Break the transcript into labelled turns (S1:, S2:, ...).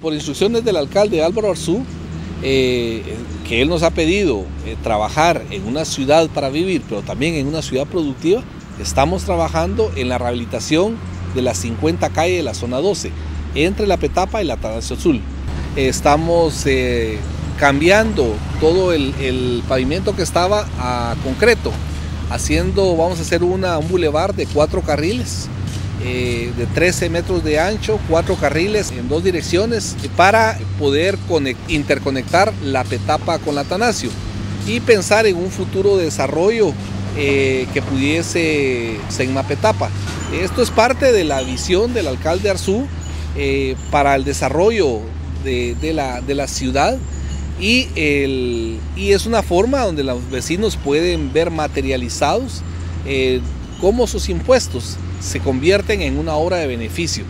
S1: Por instrucciones del alcalde Álvaro Arzú, eh, que él nos ha pedido eh, trabajar en una ciudad para vivir, pero también en una ciudad productiva, estamos trabajando en la rehabilitación de las 50 calles de la zona 12, entre la Petapa y la Tanacio Azul. Estamos eh, cambiando todo el, pavimento que estaba a concreto, haciendo, vamos a hacer una, un bulevar de cuatro carriles, eh, de 13 metros de ancho, cuatro carriles en dos direcciones para poder interconectar la Petapa con la Tanasio y pensar en un futuro desarrollo eh, que pudiese ser Petapa. Esto es parte de la visión del alcalde Arzú eh, para el desarrollo de, la, de la, ciudad y, el, y, es una forma donde los vecinos pueden ver materializados cómo sus impuestos se convierten en una obra de beneficio.